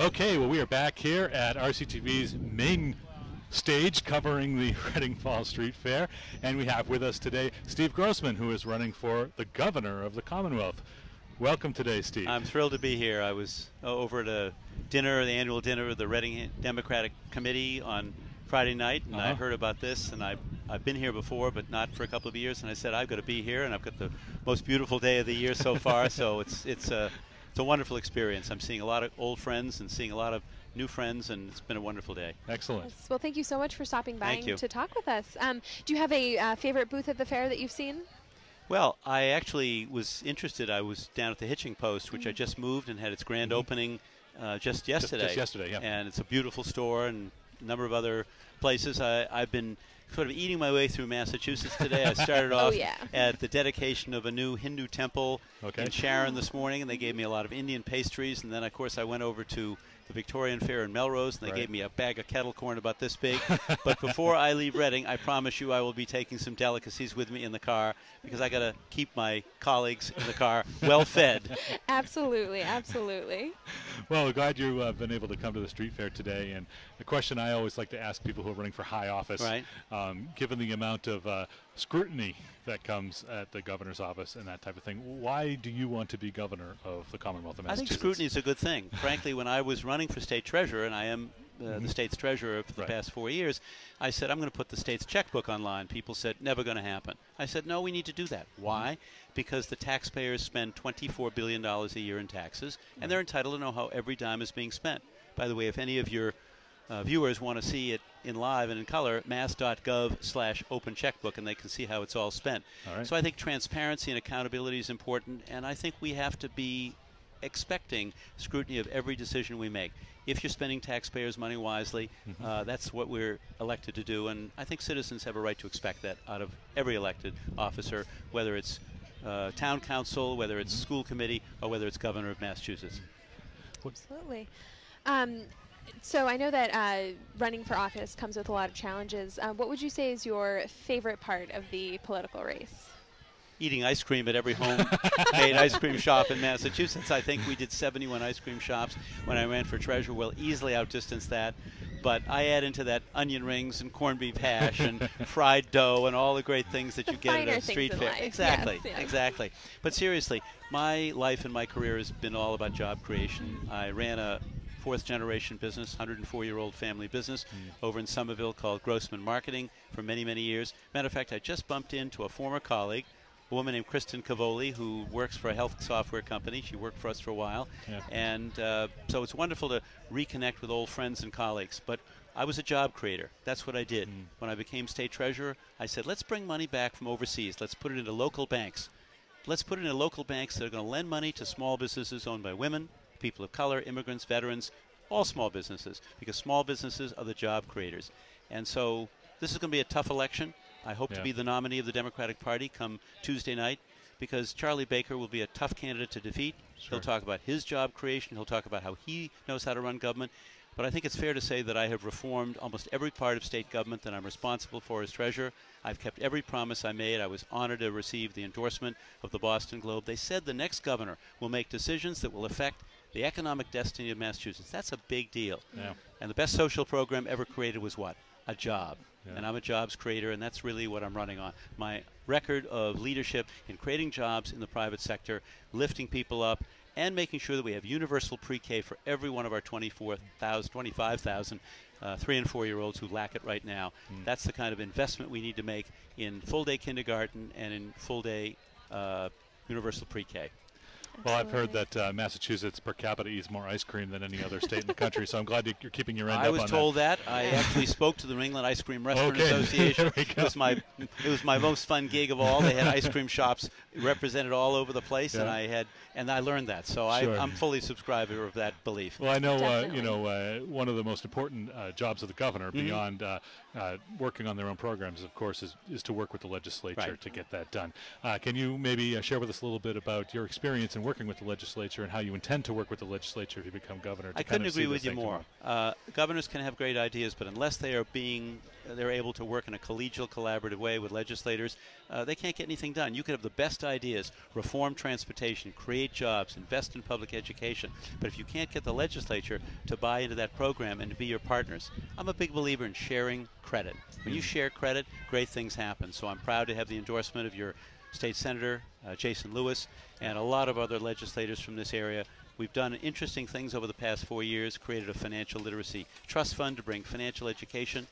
Okay, well, we are back here at RCTV's main stage covering the Reading Falls Street Fair, and we have with us today Steve Grossman, who is running for the governor of the Commonwealth. Welcome today, Steve. I'm thrilled to be here. I was uh, over at a dinner, the annual dinner of the Reading Democratic Committee on Friday night, and uh-huh. I heard about this, and I, I've been here before, but not for a couple of years, and I said I've got to be here, and I've got the most beautiful day of the year so far, so it's it's a it's a wonderful experience. I'm seeing a lot of old friends and seeing a lot of new friends, and it's been a wonderful day. Excellent. Yes. Well, thank you so much for stopping by to talk with us. Um, do you have a uh, favorite booth at the fair that you've seen? Well, I actually was interested. I was down at the Hitching Post, which mm-hmm. I just moved and had its grand mm-hmm. opening uh, just yesterday. Just, just yesterday, yeah. And it's a beautiful store and a number of other places. I, I've been sort of eating my way through Massachusetts today. I started oh, off yeah. at the dedication of a new Hindu temple okay. in Sharon this morning, and they gave me a lot of Indian pastries. And then, of course, I went over to the Victorian Fair in Melrose, and they right. gave me a bag of kettle corn about this big. but before I leave Reading, I promise you I will be taking some delicacies with me in the car because I got to keep my colleagues in the car well fed. absolutely, absolutely. Well, glad you've uh, been able to come to the street fair today. And the question I always like to ask people who are running for high office, right. Um, given the amount of uh, scrutiny that comes at the governor's office and that type of thing. Why do you want to be governor of the Commonwealth of Massachusetts? I think scrutiny is a good thing. Frankly, when I was running for state treasurer, and I am uh, mm-hmm. the state's treasurer for the right. past four years, I said, I'm going to put the state's checkbook online. People said, never going to happen. I said, no, we need to do that. Why? Because the taxpayers spend $24 billion a year in taxes, and right. they're entitled to know how every dime is being spent. By the way, if any of your uh, viewers want to see it in live and in color, mass.gov slash open checkbook, and they can see how it's all spent. All so I think transparency and accountability is important, and I think we have to be expecting scrutiny of every decision we make. If you're spending taxpayers' money wisely, mm-hmm. uh, that's what we're elected to do, and I think citizens have a right to expect that out of every elected officer, whether it's uh, town council, whether it's mm-hmm. school committee, or whether it's governor of Massachusetts. Absolutely. Um, so I know that uh, running for office comes with a lot of challenges. Uh, what would you say is your favorite part of the political race? Eating ice cream at every home-made ice cream shop in Massachusetts. I think we did 71 ice cream shops when I ran for treasurer. We'll easily outdistance that. But I add into that onion rings and corned beef hash and fried dough and all the great things that the you get at a street fair. Life. Exactly, yes, yes. exactly. But seriously, my life and my career has been all about job creation. I ran a fourth generation business, 104 year old family business mm. over in Somerville called Grossman Marketing for many, many years. Matter of fact, I just bumped into a former colleague, a woman named Kristen Cavoli, who works for a health software company. She worked for us for a while. Yeah. And uh, so it's wonderful to reconnect with old friends and colleagues. But I was a job creator. That's what I did. Mm. When I became state treasurer, I said, let's bring money back from overseas. Let's put it into local banks. Let's put it into local banks that are going to lend money to small businesses owned by women, people of color, immigrants, veterans, all small businesses, because small businesses are the job creators. And so this is going to be a tough election. I hope yeah. to be the nominee of the Democratic Party come Tuesday night because Charlie Baker will be a tough candidate to defeat. Sure. He'll talk about his job creation, he'll talk about how he knows how to run government. But I think it's fair to say that I have reformed almost every part of state government that I'm responsible for as treasurer. I've kept every promise I made. I was honored to receive the endorsement of the Boston Globe. They said the next governor will make decisions that will affect the economic destiny of Massachusetts. That's a big deal. Yeah. And the best social program ever created was what? A job. Yeah. And I'm a jobs creator, and that's really what I'm running on. My record of leadership in creating jobs in the private sector, lifting people up, and making sure that we have universal pre-K for every one of our 24,000, 25,000 uh, three and four year olds who lack it right now. Mm. That's the kind of investment we need to make in full day kindergarten and in full day uh, universal pre-K. Well, I've heard that uh, Massachusetts per capita eats more ice cream than any other state in the country, so I'm glad you're keeping your end I up was told that. that. I actually spoke to the New England Ice Cream Restaurant Okay. Association. It was my it was my most fun gig of all. They had ice cream shops represented all over the place, and I had and I learned that. So Sure. I, I'm fully subscriber of that belief. Well, I know, uh, you know, uh, one of the most important uh, jobs of the governor, Mhm. beyond uh, uh, working on their own programs, of course, is, is to work with the legislature Right. to get that done. Uh, can you maybe uh, share with us a little bit about your experience in working with the legislature and how you intend to work with the legislature if you become governor. I couldn't agree with you more. Uh, governors can have great ideas, but unless they are being they're able to work in a collegial, collaborative way with legislators, uh, they can't get anything done. You could have the best ideas, reform transportation, create jobs, invest in public education, but if you can't get the legislature to buy into that program and to be your partners, I'm a big believer in sharing credit. When you share credit, great things happen. So I'm proud to have the endorsement of your state senator, uh, Jason Lewis, and a lot of other legislators from this area. We've done interesting things over the past four years, created a financial literacy trust fund to bring financial education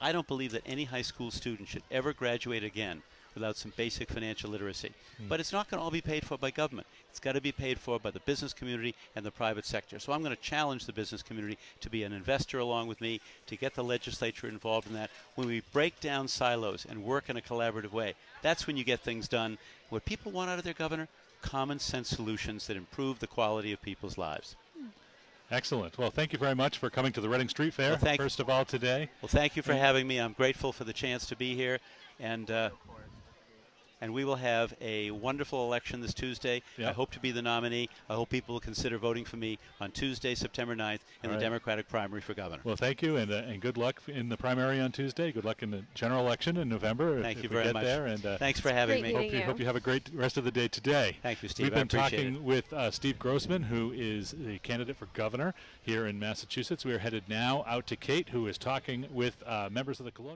I don't believe that any high school student should ever graduate again without some basic financial literacy. Mm. But it's not going to all be paid for by government. It's got to be paid for by the business community and the private sector. So I'm going to challenge the business community to be an investor along with me, to get the legislature involved in that. When we break down silos and work in a collaborative way, that's when you get things done. What people want out of their governor, common sense solutions that improve the quality of people's lives. Excellent. Well, thank you very much for coming to the Reading Street Fair, well, first of all, today. Well, thank you for having me. I'm grateful for the chance to be here. And uh, and we will have a wonderful election this Tuesday. Yep. I hope to be the nominee. I hope people will consider voting for me on Tuesday, September 9th, in All the right. Democratic primary for governor. Well, thank you, and, uh, and good luck in the primary on Tuesday. Good luck in the general election in November. Thank if, you if very much. There, and, uh, Thanks for having me. Hope you, you. hope you have a great rest of the day today. Thank you, Steve. We've been talking it. with uh, Steve Grossman, who is the candidate for governor here in Massachusetts. We are headed now out to Kate, who is talking with uh, members of the Colonial.